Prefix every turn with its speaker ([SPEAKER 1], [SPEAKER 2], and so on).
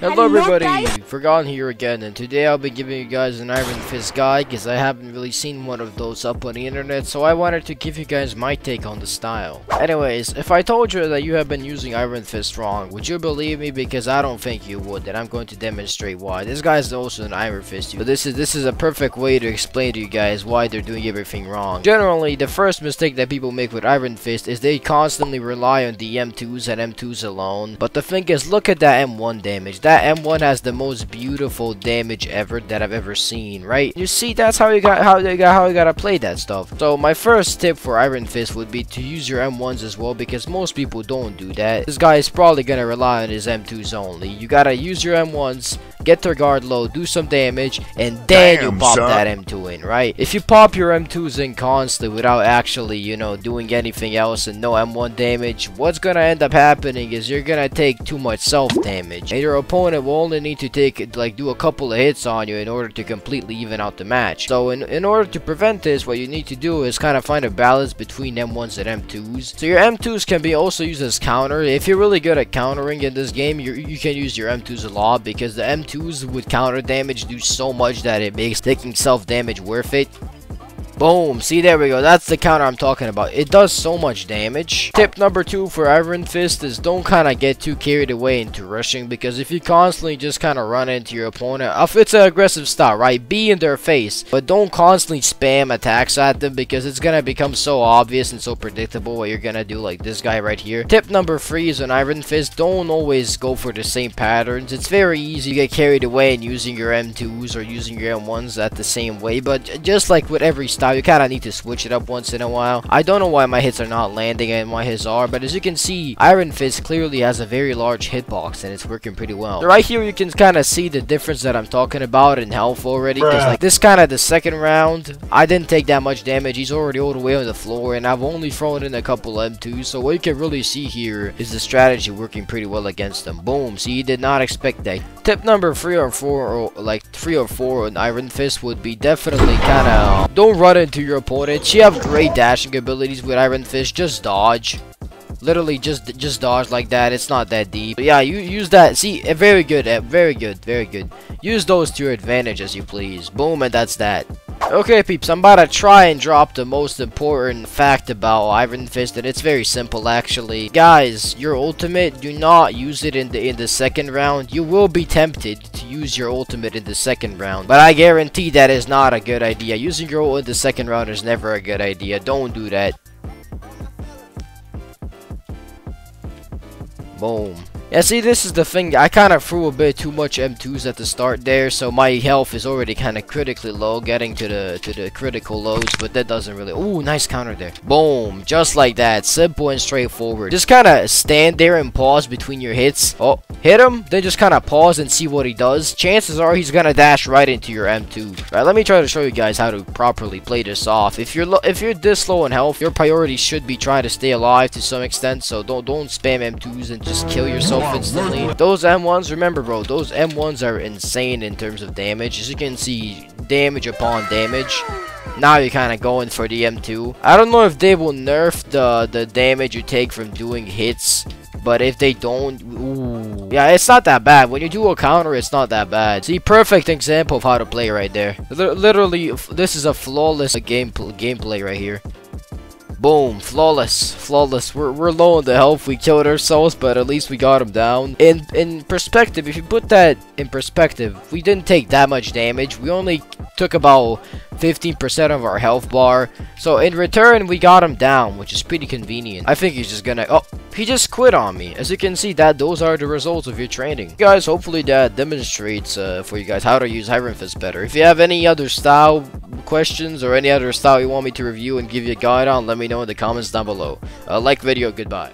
[SPEAKER 1] Hello everybody. Forgotten here again, and today I'll be giving you guys an Iron Fist guide, because I haven't really seen one of those up on the internet, so I wanted to give you guys my take on the style. Anyways, if I told you that you have been using Iron Fist wrong, would you believe me? Because I don't think you would, and I'm going to demonstrate why. This guy's also an Iron Fist, but this is, this is a perfect way to explain to you guys why they're doing everything wrong. Generally, the first mistake that people make with Iron Fist is they constantly rely on the M2s and M2s alone, but the thing is, look at that M1 damage. That M1 has the most beautiful damage ever that I've ever seen, right? You see, that's how you got how you got how you gotta play that stuff. So my first tip for Iron Fist would be to use your M1s as well because most people don't do that. This guy is probably gonna rely on his M2s only. You gotta use your M1s, get their guard low, do some damage, and then you pop
[SPEAKER 2] son.
[SPEAKER 1] that M2 in, right? If you pop your M2s in constantly without actually, you know, doing anything else and no M1 damage, what's gonna end up happening is you're gonna take too much self damage, and your opponent will only need to take like do a couple of hits on you in order to completely even out the match. So in in order to prevent this, what you need to do is kind of find a balance between M1s and M2s. So your M2s can be also used as counter. If you're really good at countering in this game, you you can use your M2s a lot because the M2s with counter damage do so much that it makes taking self damage worth it. Boom. See, there we go. That's the counter I'm talking about. It does so much damage. Tip number two for Iron Fist is don't kind of get too carried away into rushing because if you constantly just kind of run into your opponent, if it's an aggressive style, right? Be in their face, but don't constantly spam attacks at them because it's going to become so obvious and so predictable what you're going to do like this guy right here. Tip number three is on Iron Fist, don't always go for the same patterns. It's very easy to get carried away in using your M2s or using your M1s at the same way, but just like with every style, you kind of need to switch it up once in a while. I don't know why my hits are not landing and why his are, but as you can see, Iron Fist clearly has a very large hitbox and it's working pretty well. Right here, you can kind of see the difference that I'm talking about in health already, because like this kind of the second round, I didn't take that much damage. He's already all the way on the floor, and I've only thrown in a couple M2s, so what you can really see here is the strategy working pretty well against them. Boom, see, you did not expect that. Tip number three or four, or like three or four on Iron Fist would be definitely kind of don't run into your opponents. You have great dashing abilities with Iron Fist. Just dodge. Literally, just just dodge like that. It's not that deep. But yeah, you use that. See, eh, very good, eh, very good, very good. Use those to your advantage as you please. Boom, and that's that. Okay, peeps, I'm about to try and drop the most important fact about Iron Fist, and it's very simple, actually. Guys, your ultimate, do not use it in the in the second round. You will be tempted to use your ultimate in the second round, but I guarantee that is not a good idea. Using your ult in the second round is never a good idea. Don't do that. Boom. Yeah, see, this is the thing. I kind of threw a bit too much M2s at the start there, so my health is already kind of critically low, getting to the to the critical lows, but that doesn't really... Ooh, nice counter there. Boom. Just like that. Simple and straightforward. Just kind of stand there and pause between your hits. Oh, hit him, then just kind of pause and see what he does. Chances are he's going to dash right into your M2. Right, let me try to show you guys how to properly play this off. If you're if you're this low in health, your priority should be trying to stay alive to some extent, so don't don't spam M2s and just kill yourself instantly. Those M1s, remember bro, those M1s are insane in terms of damage. As you can see, damage upon damage. Now you're kind of going for the M2. I don't know if they will nerf the, the damage you take from doing hits. But if they don't, ooh. Yeah, it's not that bad. When you do a counter, it's not that bad. See, perfect example of how to play right there. Li- literally, this is a flawless game gameplay right here. Boom, flawless, flawless. We're, we're low on the health. We killed ourselves, but at least we got him down. In in perspective, if you put that in perspective, we didn't take that much damage. We only took about 15% of our health bar. So in return, we got him down, which is pretty convenient. I think he's just gonna... Oh, he just quit on me. As you can see, that those are the results of your training. Guys, hopefully that demonstrates uh, for you guys how to use Iron better. If you have any other style questions or any other style you want me to review and give you a guide on, let me know in the comments down below. Uh, like video, goodbye.